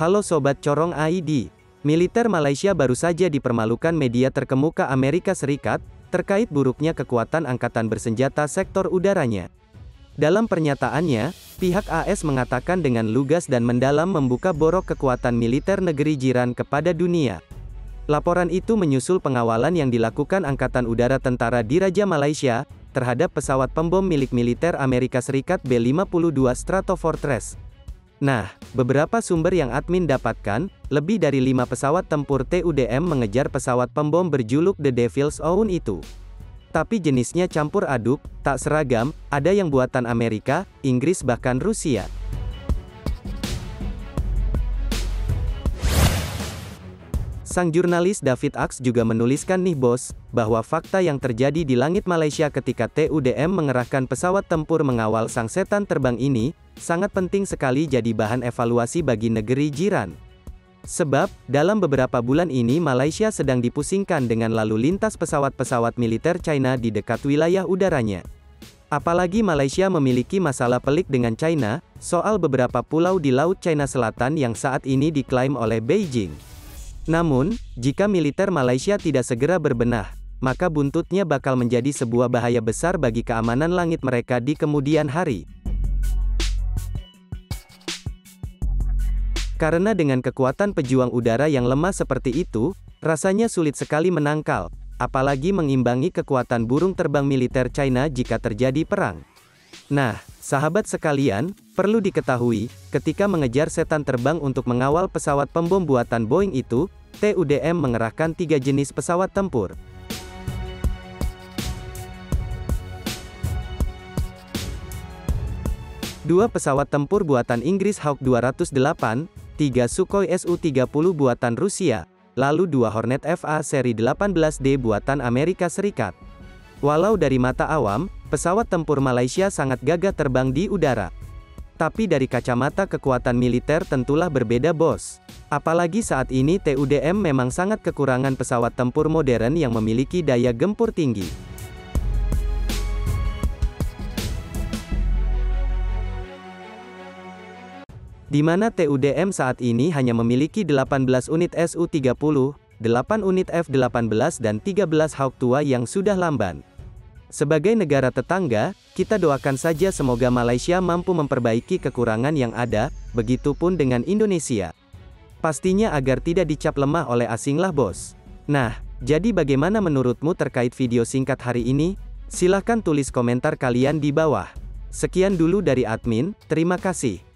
Halo Sobat Corong ID. Militer Malaysia baru saja dipermalukan media terkemuka Amerika Serikat, terkait buruknya kekuatan angkatan bersenjata sektor udaranya. Dalam pernyataannya, pihak AS mengatakan dengan lugas dan mendalam membuka borok kekuatan militer negeri jiran kepada dunia. Laporan itu menyusul pengawalan yang dilakukan Angkatan Udara Tentara Diraja Malaysia, terhadap pesawat pembom milik militer Amerika Serikat B-52 Stratofortress. Nah, beberapa sumber yang admin dapatkan, lebih dari lima pesawat tempur TUDM mengejar pesawat pembom berjuluk The Devil's Own itu. Tapi jenisnya campur aduk, tak seragam, ada yang buatan Amerika, Inggris bahkan Rusia. Sang jurnalis David Ax juga menuliskan nih bos, bahwa fakta yang terjadi di langit Malaysia ketika TUDM mengerahkan pesawat tempur mengawal sang setan terbang ini, sangat penting sekali jadi bahan evaluasi bagi negeri jiran. Sebab, dalam beberapa bulan ini Malaysia sedang dipusingkan dengan lalu lintas pesawat-pesawat militer China di dekat wilayah udaranya. Apalagi Malaysia memiliki masalah pelik dengan China, soal beberapa pulau di Laut China Selatan yang saat ini diklaim oleh Beijing. Namun, jika militer Malaysia tidak segera berbenah, maka buntutnya bakal menjadi sebuah bahaya besar bagi keamanan langit mereka di kemudian hari. Karena dengan kekuatan pejuang udara yang lemah seperti itu, rasanya sulit sekali menangkal, apalagi mengimbangi kekuatan burung terbang militer China jika terjadi perang. Nah, sahabat sekalian, perlu diketahui, ketika mengejar setan terbang untuk mengawal pesawat pembom buatan Boeing itu, TUDM mengerahkan tiga jenis pesawat tempur. Dua pesawat tempur buatan Inggris Hawk 208, tiga Sukhoi Su-30 buatan Rusia, lalu dua Hornet FA seri 18D buatan Amerika Serikat. Walau dari mata awam, pesawat tempur Malaysia sangat gagah terbang di udara. Tapi dari kacamata kekuatan militer tentulah berbeda bos. Apalagi saat ini TUDM memang sangat kekurangan pesawat tempur modern yang memiliki daya gempur tinggi. Di mana TUDM saat ini hanya memiliki 18 unit Su-30, 8 unit F-18 dan 13 Hawk tua yang sudah lamban. Sebagai negara tetangga, kita doakan saja semoga Malaysia mampu memperbaiki kekurangan yang ada, begitupun dengan Indonesia. Pastinya agar tidak dicap lemah oleh asinglah bos. Nah, jadi bagaimana menurutmu terkait video singkat hari ini? Silahkan tulis komentar kalian di bawah. Sekian dulu dari admin, terima kasih.